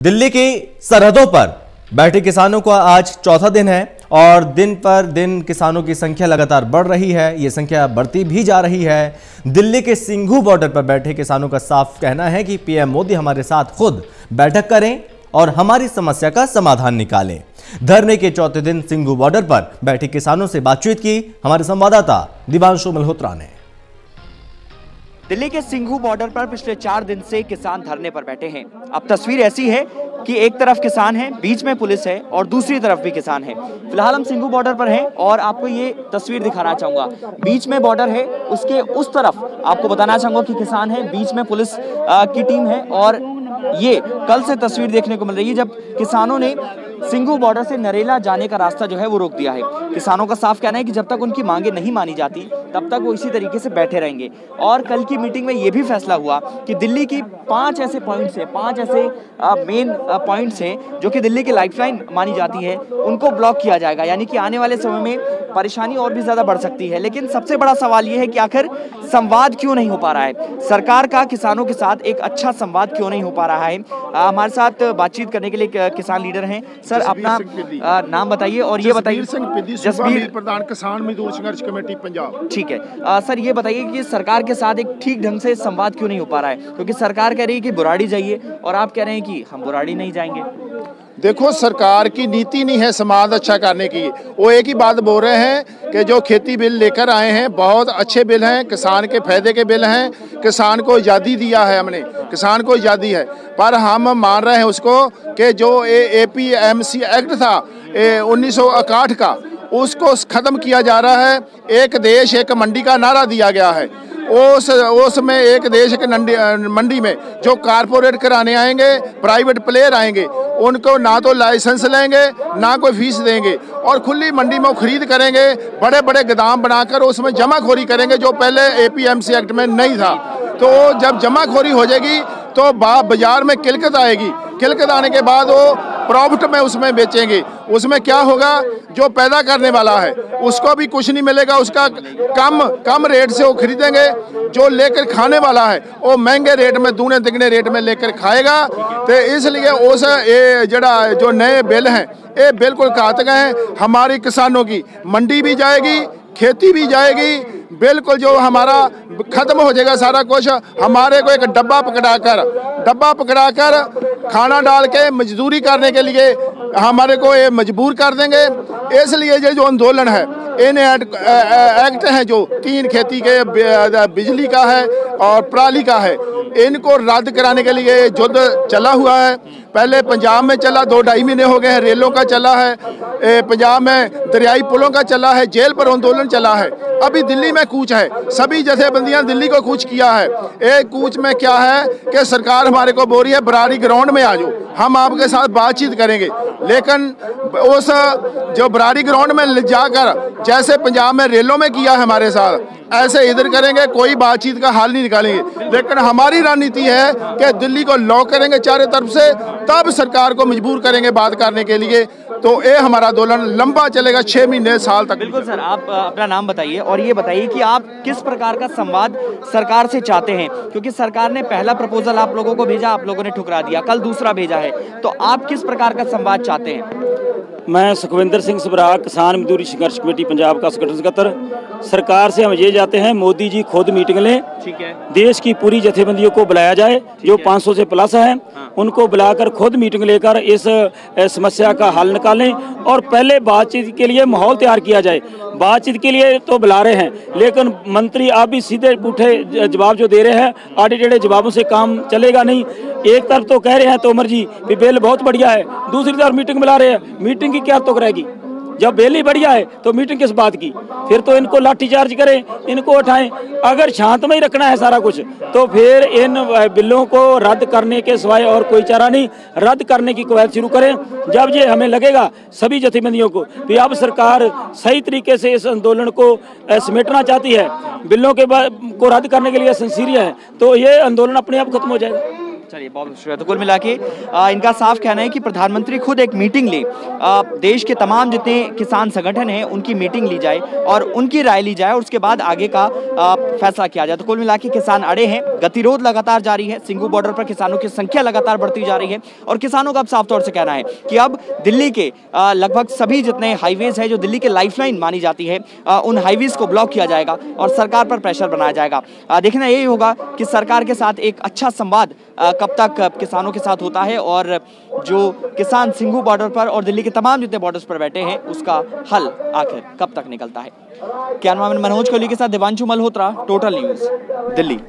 दिल्ली की सरहदों पर बैठे किसानों का आज चौथा दिन है और दिन पर दिन किसानों की संख्या लगातार बढ़ रही है, ये संख्या बढ़ती भी जा रही है। दिल्ली के सिंघू बॉर्डर पर बैठे किसानों का साफ़ कहना है कि पीएम मोदी हमारे साथ खुद बैठक करें और हमारी समस्या का समाधान निकालें। धरने के चौथे दिन सिंघू बॉर्डर पर बैठे किसानों से बातचीत की हमारे संवाददाता दिवांशु मल्होत्रा ने। दिल्ली के सिंघू बॉर्डर पर पिछले चार दिन से किसान धरने पर बैठे हैं। अब तस्वीर ऐसी है कि एक तरफ़ किसान है, बीच में पुलिस है और दूसरी तरफ़ भी किसान है। फ़िलहाल हम सिंघू बॉर्डर पर हैं और आपको ये तस्वीर दिखाना चाहूँगा। बीच में बॉर्डर है, उसके उस तरफ़ आपको बताना चाहूँगा कि किसान है, बीच में पुलिस की टीम है और ये कल से तस्वीर देखने को मिल रही है जब किसानों ने सिंगू बॉर्डर से नरेला जाने का रास्ता जो है वो रोक दिया है। किसानों का साफ़ कहना है कि जब तक उनकी मांगे नहीं मानी जाती, तब तक वो इसी तरीके से बैठे रहेंगे। और कल की मीटिंग में ये भी फैसला हुआ कि दिल्ली की पाँच ऐसे पॉइंट्स हैं पाँच ऐसे मेन पॉइंट्स हैं जो कि दिल्ली की लाइफलाइन मानी जाती है। उनको ब्लॉक किया जाएगा यानी कि आने वाले समय में परेशानी और भी ज़्यादा बढ़ सकती है। लेकिन सबसे बड़ा सवाल ये है कि आखिर संवाद क्यों नहीं हो पा रहा है? सरकार का किसानों के साथ एक अच्छा संवाद क्यों नहीं हो पा रहा है? हमारे साथ बातचीत करने के लिए किसान लीडर हैं। सर अपना नाम बताइए और ये बताइए। जसबीर प्रधान किसान मजदूर संघर्ष कमेटी पंजाब। ठीक है। सर ये बताइए कि सरकार के साथ एक ठीक ढंग से संवाद क्यों नहीं हो पा रहा है? क्योंकि सरकार कह रही है कि बुराड़ी जाइए और आप कह रहे हैं कि हम बुराड़ी नहीं जाएँगे। देखो, सरकार की नीति नहीं है समाज अच्छा करने की। वो एक ही बात बोल रहे हैं कि जो खेती बिल लेकर आए हैं, बहुत अच्छे बिल हैं, किसान के फ़ायदे के बिल हैं। किसान को आज़ादी दिया है हमने, किसान को आज़ादी है। पर हम मान रहे हैं उसको कि जो A A P M C act था उन्नीस का, उसको ख़त्म किया जा रहा है। एक देश, एक मंडी का नारा दिया गया है। उस उसमें एक देश के नंडी, मंडी में जो कारपोरेट कराने आएँगे, प्राइवेट प्लेयर आएँगे, उनको ना तो लाइसेंस लेंगे, ना कोई फ़ीस देंगे और खुली मंडी में वो खरीद करेंगे बड़े बड़े गोदाम बनाकर उसमें जमाखोरी करेंगे जो पहले एपीएमसी एक्ट में नहीं था। तो जब जमाखोरी हो जाएगी तो बाज़ार में किलकत आएगी। किलकत आने के बाद वो प्रॉफिट में उसमें बेचेंगे। उसमें क्या होगा? जो पैदा करने वाला है, उसको भी कुछ नहीं मिलेगा। उसका कम कम रेट से वो खरीदेंगे। जो लेकर खाने वाला है, वो महँगे रेट में, दूने तिगने रेट में लेकर खाएगा। तो इसलिए उस, ये जड़ा, जो नए बिल हैं, ये बिल्कुल घातक हैं। हमारी किसानों की मंडी भी जाएगी, खेती भी जाएगी। बिल्कुल जो हमारा खत्म हो जाएगा सारा कुछ। हमारे को एक डब्बा पकड़ा कर डब्बा पकड़ा कर खाना डाल के मजदूरी करने के लिए हमारे को ये मजबूर कर देंगे। इसलिए ये जो आंदोलन है, इन एक्ट हैं जो तीन खेती के बिजली का है और पराली का है। इनको रद्द कराने के लिए युद्ध चला हुआ है। पहले पंजाब में चला, दो ढाई महीने हो गए हैं, रेलों का चला है पंजाब में दरियाई पुलों का चला है, जेल पर आंदोलन चला है। अभी दिल्ली में कूच है, सभी जथेबंदियाँ दिल्ली को कूच किया है। एक कूच में क्या है कि सरकार हमारे को बोल रही है, बरारी ग्राउंड में आ जाओ, हम आपके साथ बातचीत करेंगे। लेकिन उस, जो बरारी ग्राउंड में जाकर, जैसे पंजाब में रेलों में किया हमारे साथ, ऐसे इधर करेंगे, कोई बातचीत का हाल नहीं निकालेंगे। लेकिन हमारी रणनीति है कि दिल्ली को लॉक करेंगे चारों तरफ़ से तब सरकार को मजबूर करेंगे बात करने के लिए। तो ये हमारा आंदोलन लंबा चलेगा छह महीने साल तक। बिल्कुल सर आप अपना नाम बताइए और ये बताइए कि आप किस प्रकार का संवाद सरकार से चाहते हैं? क्योंकि सरकार ने पहला प्रपोजल आप लोगों को भेजा आप लोगों ने ठुकरा दिया कल दूसरा भेजा है। तो आप किस प्रकार का संवाद चाहते हैं? मैं सुखविंदर सिंह सबरा किसान मजदूरी संघर्ष कमेटी पंजाब का संगठन सकत्र सरकार से हम ये जाते हैं मोदी जी खुद मीटिंग लें। ठीक है। देश की पूरी जथेबंदियों को बुलाया जाए जो 500 से प्लस है हाँ। उनको बुलाकर खुद मीटिंग लेकर इस समस्या का हल निकालें और पहले बातचीत के लिए माहौल तैयार किया जाए। बातचीत के लिए तो बुला रहे हैं लेकिन मंत्री आप भी सीधे पूठे जवाब जो दे रहे हैं आड़े टेढ़े जवाबों से काम चलेगा नहीं। एक तरफ़ तो कह रहे हैं तोमर जी बिल बहुत बढ़िया है। दूसरी तरफ़ मीटिंग बुला रहे हैं। मीटिंग की क्या तुक रहेगी? जब बेली बढ़िया है तो मीटिंग किस बात की? फिर तो इनको लाठीचार्ज करें, इनको उठाएँ। अगर शांत में ही रखना है सारा कुछ तो फिर इन बिलों को रद्द करने के सिवाय और कोई चारा नहीं। रद्द करने की कवायद शुरू करें। जब ये हमें लगेगा सभी जथेबंदियों को कि अब सरकार सही तरीके से इस आंदोलन को समेटना चाहती है बिलों के को रद्द करने के लिए संसीरिया है तो ये आंदोलन अपने आप खत्म हो जाएगा। चलिए बहुत शुक्रिया। तो कुल मिला के इनका साफ़ कहना है कि प्रधानमंत्री खुद एक मीटिंग ले। देश के तमाम जितने किसान संगठन हैं उनकी मीटिंग ली जाए और उनकी राय ली जाए और उसके बाद आगे का आ, फैसला किया जाए। तो कुल मिला के किसान अड़े हैं गतिरोध लगातार जारी है सिंगू बॉर्डर पर किसानों की संख्या लगातार बढ़ती जा रही है और किसानों का अब साफ़ तौर से कहना है कि अब दिल्ली के लगभग सभी जितने हाईवेज हैं जो दिल्ली के लाइफलाइन मानी जाती है उन हाईवेज को ब्लॉक किया जाएगा और सरकार पर प्रेशर बनाया जाएगा। देखना यही होगा कि सरकार के साथ एक अच्छा संवाद कब तक किसानों के साथ होता है और जो किसान सिंघू बॉर्डर पर और दिल्ली के तमाम जितने बॉर्डर्स पर बैठे हैं, उसका हल आखिर कब तक निकलता है? कैमरामैन मनोज कोहली के साथ दिवानशु मल्होत्रा टोटल न्यूज़ दिल्ली।